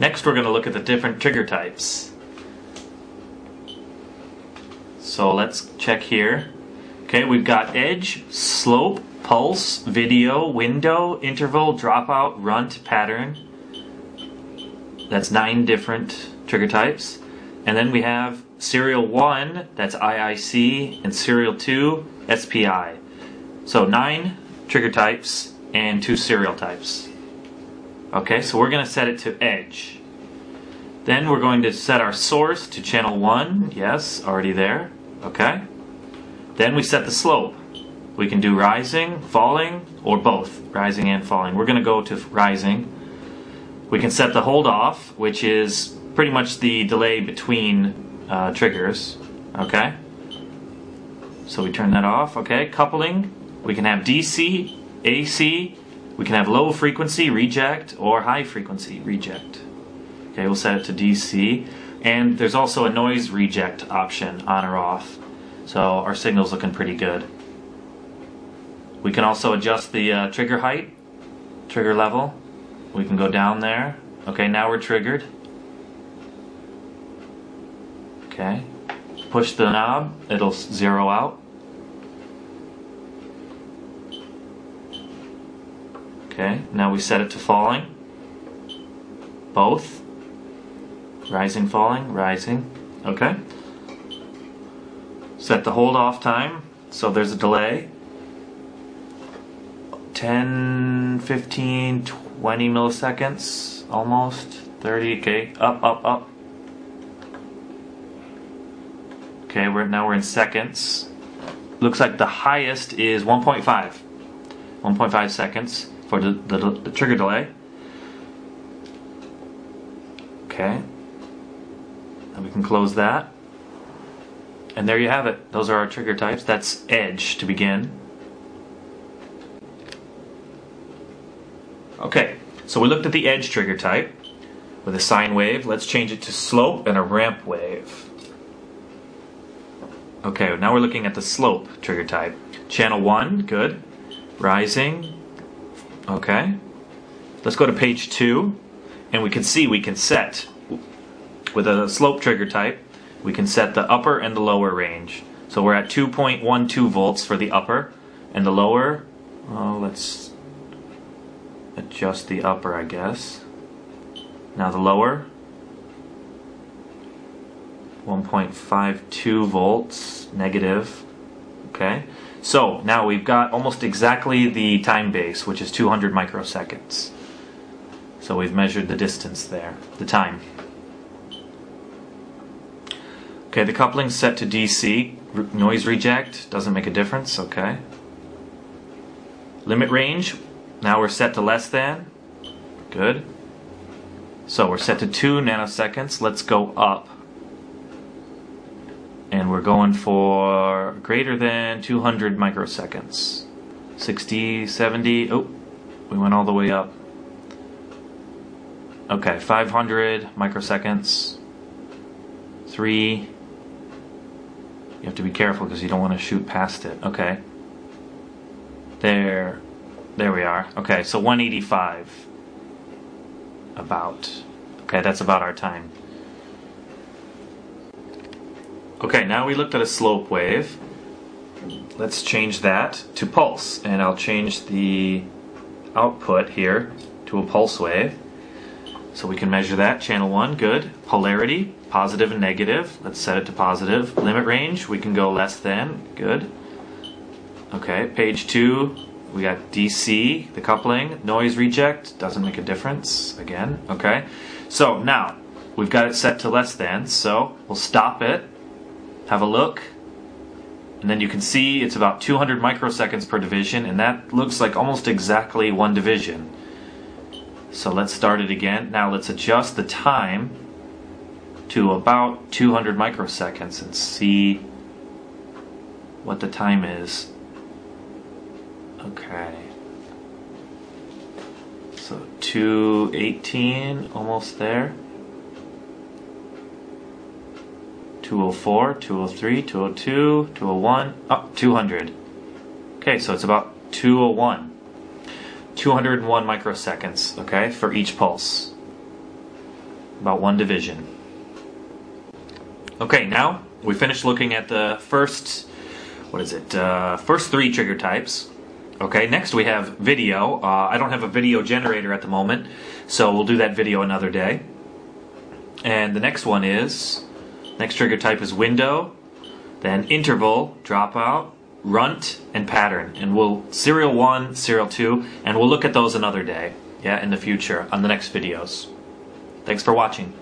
Next, we're going to look at the different trigger types. So let's check here. Okay, we've got edge, slope, pulse, video, window, interval, dropout, runt, pattern. That's nine different trigger types. And then we have serial 1, that's IIC, and serial 2, SPI. So nine trigger types and two serial types. Okay, so we're going to set it to edge. Then we're going to set our source to channel 1. Yes, already there. Okay. Then we set the slope. We can do rising, falling, or both, rising and falling. We're going to go to rising. We can set the hold off, which is pretty much the delay between uh, triggers. Okay. So we turn that off. Okay. Coupling. We can have DC, AC, we can have low frequency reject or high frequency reject. Okay, we'll set it to DC. And there's also a noise reject option on or off. So our signal's looking pretty good. We can also adjust the uh, trigger height, trigger level. We can go down there. Okay, now we're triggered. Okay. Push the knob, it'll zero out. Okay, now we set it to falling. Both. Rising, falling, rising. Okay. Set the hold off time, so there's a delay. 10, 15, 20 milliseconds, almost. 30, okay, up, up, up. Okay, we're now we're in seconds. Looks like the highest is 1.5. 1.5 seconds for the, the, the trigger delay. Okay. And we can close that. And there you have it. Those are our trigger types. That's edge to begin. Okay, so we looked at the edge trigger type with a sine wave. Let's change it to slope and a ramp wave. Okay, now we're looking at the slope trigger type. Channel 1, good. Rising, Okay. Let's go to page two, and we can see we can set, with a slope trigger type, we can set the upper and the lower range. So we're at 2.12 volts for the upper, and the lower, let's adjust the upper, I guess. Now the lower, 1.52 volts, negative, okay. So now we've got almost exactly the time base, which is 200 microseconds. So we've measured the distance there, the time. Okay, the coupling's set to DC. noise reject doesn't make a difference, okay. Limit range, now we're set to less than. Good. So we're set to 2 nanoseconds. Let's go up and we're going for greater than 200 microseconds. 60, 70, oh, we went all the way up. Okay, 500 microseconds. Three. You have to be careful because you don't want to shoot past it. Okay. There. There we are. Okay, so 185. About. Okay, that's about our time. Okay, now we looked at a slope wave. Let's change that to pulse, and I'll change the output here to a pulse wave. So we can measure that. Channel 1, good. Polarity, positive and negative. Let's set it to positive. Limit range, we can go less than, good. Okay, page 2, we got DC, the coupling. Noise reject, doesn't make a difference, again, okay. So now, we've got it set to less than, so we'll stop it have a look. And then you can see it's about 200 microseconds per division, and that looks like almost exactly one division. So let's start it again. Now let's adjust the time to about 200 microseconds and see what the time is. Okay. So 218, almost there. 204, 203, 202, 201, up oh, 200. Okay, so it's about 201. 201 microseconds, okay, for each pulse. about one division. Okay, now we finished looking at the first, what is it, uh, first three trigger types. Okay, next we have video. Uh, I don't have a video generator at the moment, so we'll do that video another day. And the next one is, next trigger type is window, then interval, dropout, runt, and pattern. And we'll, serial one, serial two, and we'll look at those another day, yeah, in the future, on the next videos. Thanks for watching.